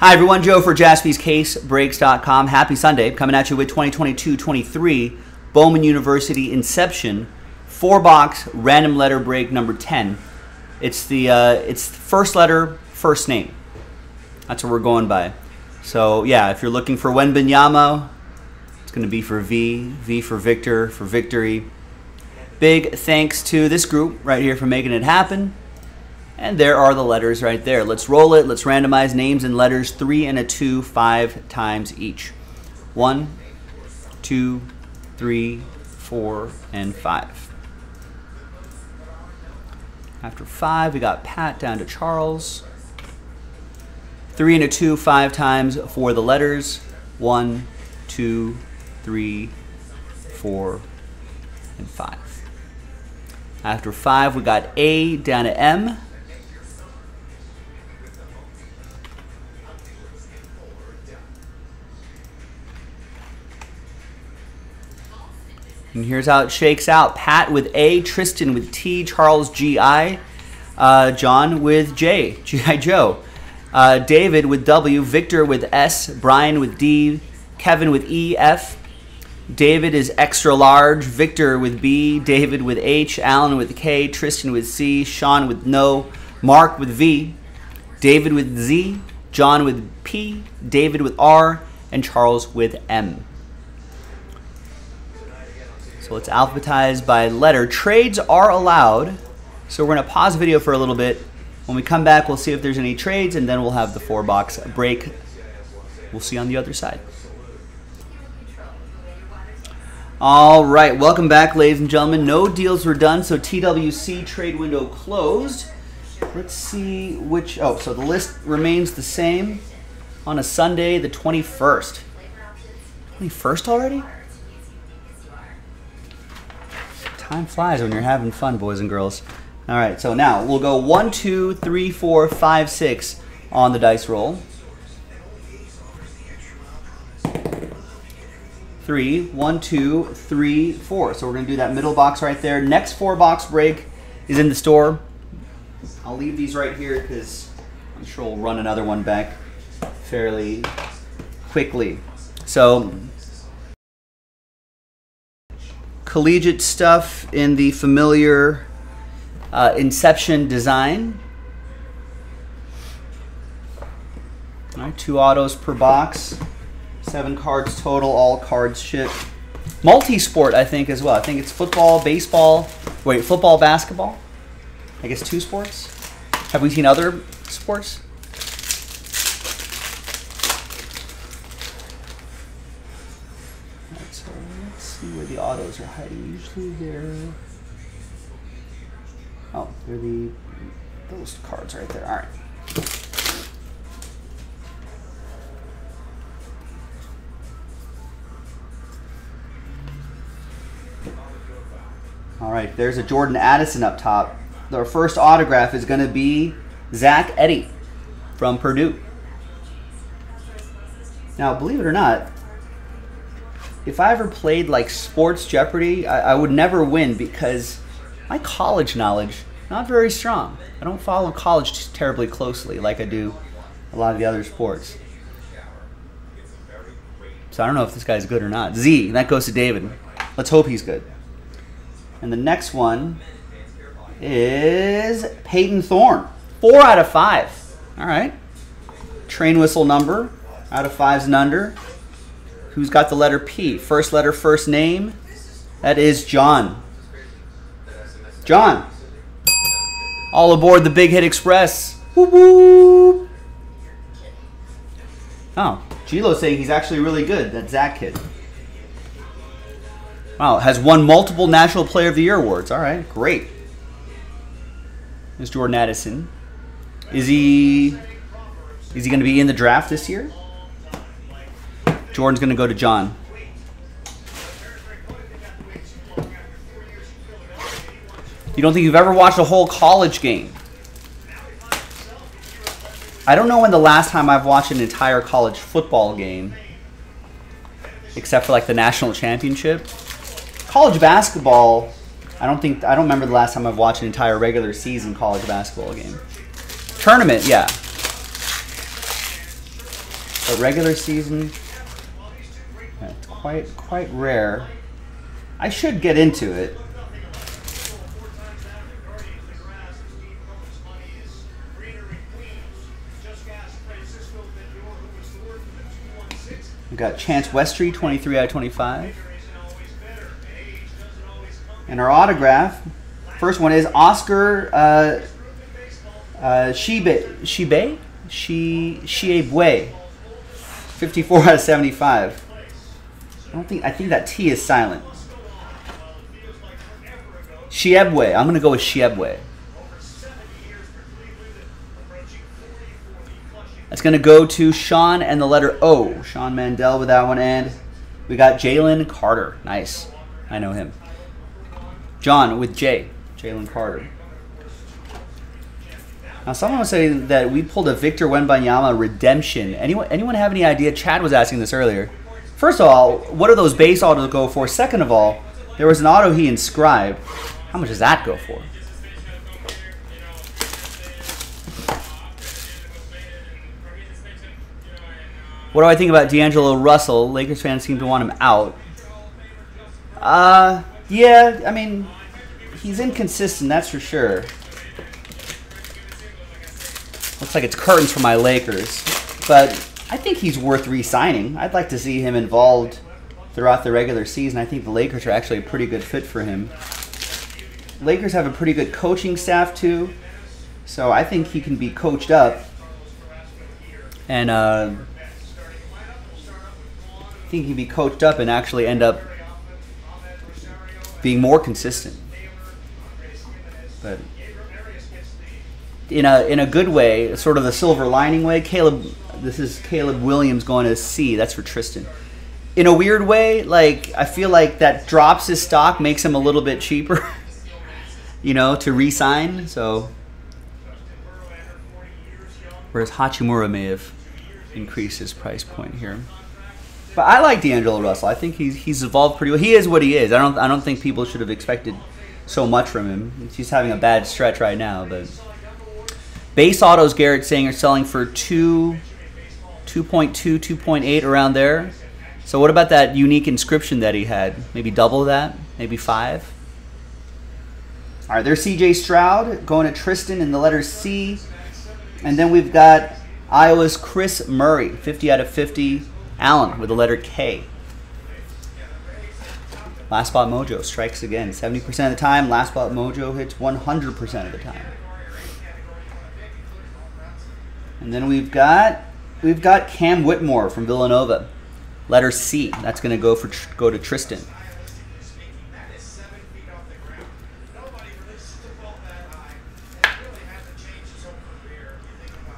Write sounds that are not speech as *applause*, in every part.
Hi, everyone. Joe for jaspyscasebreaks.com. Happy Sunday. Coming at you with 2022-23 Bowman University Inception four-box random letter break number 10. It's the uh, it's first letter, first name. That's what we're going by. So yeah, if you're looking for Wembanyama, it's going to be for V, V for Victor, for victory. Big thanks to this group right here for making it happen. And there are the letters right there. Let's roll it. Let's randomize names and letters three and a two, five times each. One, two, three, four, and five. After five, we got Pat down to Charles. Three and a two, five times for the letters. One, two, three, four, and five. After five, we got A down to M. And here's how it shakes out. Pat with A, Tristan with T, Charles G-I, uh, John with J, *laughs* G.I. Joe, uh, David with W, Victor with S, Brian with D, Kevin with E, F, David is extra large, Victor with B, David with H, Alan with K, Tristan with C, Sean with No, Mark with V, David with Z, John with P, David with R, and Charles with M. So let's alphabetize by letter. Trades are allowed. So we're to pause the video for a little bit. When we come back, we'll see if there's any trades, and then we'll have the four box break. We'll see on the other side. All right, welcome back, ladies and gentlemen. No deals were done, so TWC trade window closed. Let's see which. Oh, so the list remains the same on a Sunday, the 21st. 21st already? Time flies when you're having fun, boys and girls. All right, so now we'll go one, two, three, four, five, six on the dice roll. Three, one, two, three, four. So we're gonna do that middle box right there. Next four box break is in the store. I'll leave these right here because I'm sure we'll run another one back fairly quickly. So collegiate stuff in the familiar uh, Inception design. Right, two autos per box, seven cards total, all cards shipped. Multi-sport, I think, as well. I think it's football, baseball, wait, football, basketball. I guess two sports. Have we seen other sports? Alright, so see where the autos are hiding. Usually they're. Oh, they're the those cards right there. All right. All right, there's a Jordan Addison up top. Our first autograph is going to be Zach Edey from Purdue. Now, believe it or not, if I ever played like Sports Jeopardy, I, I would never win because my college knowledge not very strong. I don't follow college terribly closely like I do a lot of the other sports. So I don't know if this guy's good or not. Z, that goes to David. Let's hope he's good. And the next one is Payton Thorne. Four out of five. All right. Train whistle number out of fives and under. Who's got the letter P? First letter, first name. That is John. John. All aboard the Big Hit Express. Whoop, whoop. Oh, Gilo's saying he's actually really good. That Zach kid. Wow, has won multiple National Player of the Year awards. All right, great. There's Jordan Addison. Is he is he going to be in the draft this year? Jordan's going to go to John. You don't think you've ever watched a whole college game? I don't know when the last time I've watched an entire college football game, except for like the national championship. College basketball, I don't think I don't remember the last time I've watched an entire regular season college basketball game. Tournament, yeah. But regular season, quite quite rare. I should get into it. We've got Chance Westry, 23 out of 25. And our autograph, first one is Oscar uh, uh, Shibe, Shibe? Shi, Shiebwe, 54 out of 75. I don't think, I think that T is silent. Shiebwe, I'm going to go with Shiebwe. That's going to go to Sean and the letter O. Sean Mandel with that one. And we got Jalen Carter. Nice. I know him. John with J. Jalen Carter. Now, someone was saying that we pulled a Victor Wembanyama redemption. Anyone, anyone have any idea? Chad was asking this earlier. First of all, what do those base autos go for? Second of all, there was an auto he inscribed. How much does that go for? What do I think about D'Angelo Russell? Lakers fans seem to want him out. Uh, yeah, I mean, he's inconsistent, that's for sure. Looks like it's curtains for my Lakers. But I think he's worth re signing. I'd like to see him involved throughout the regular season. I think the Lakers are actually a pretty good fit for him. Lakers have a pretty good coaching staff, too. So I think he can be coached up. And, uh, think he can be coached up and actually end up being more consistent. But in a in a good way, sort of the silver lining way, Caleb. This is Caleb Williams going to C. That's for Tristan. In a weird way, like I feel like that drops his stock, makes him a little bit cheaper. *laughs* you know, to re-sign. So, whereas Hachimura may have increased his price point here. But I like D'Angelo Russell. I think he's he's evolved pretty well. He is what he is. I don't I don't think people should have expected so much from him. He's having a bad stretch right now, but base autos Garrett saying are selling for 2 2.2 2.8 around there. So what about that unique inscription that he had? Maybe double that? Maybe 5? All right, there's CJ Stroud going to Tristan in the letter C. And then we've got Iowa's Kris Murray, 50 out of 50. Allen with the letter K. Last spot mojo strikes again 70% of the time. Last spot mojo hits 100% of the time. And then we've got we've got Cam Whitmore from Villanova. Letter C. That's going to go for go to Tristan.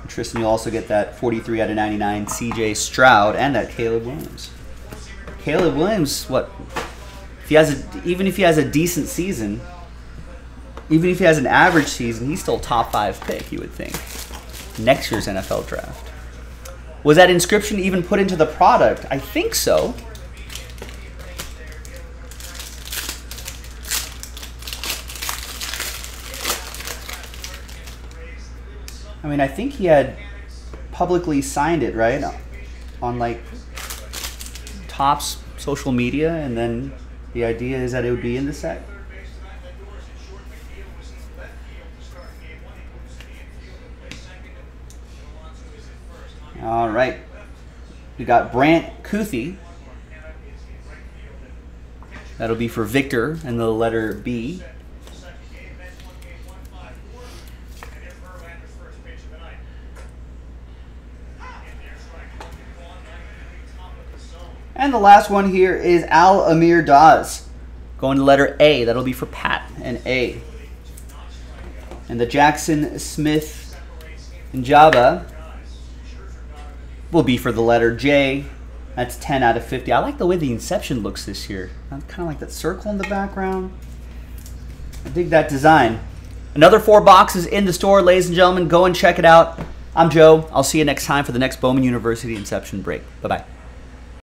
Tristan, you'll also get that 43 out of 99 CJ Stroud and that Caleb Williams. Caleb Williams, what? If he has a, even if he has a decent season, even if he has an average season, he's still top five pick. You would think. Next year's NFL draft. Was that inscription even put into the product? I think so. I mean, I think he had publicly signed it, right? On like Topps social media, and then the idea is that it would be in the set. All right. We got Brant Kuithe. That'll be for Victor and the letter B. And the last one here is Al-Amir Dawes. Going to letter A. That'll be for Pat and A. And the Jackson Smith Njaba will be for the letter J. That's 10 out of 50. I like the way the Inception looks this year. I kind of like that circle in the background. I dig that design. Another four boxes in the store, ladies and gentlemen. Go and check it out. I'm Joe. I'll see you next time for the next Bowman University Inception break. Bye bye.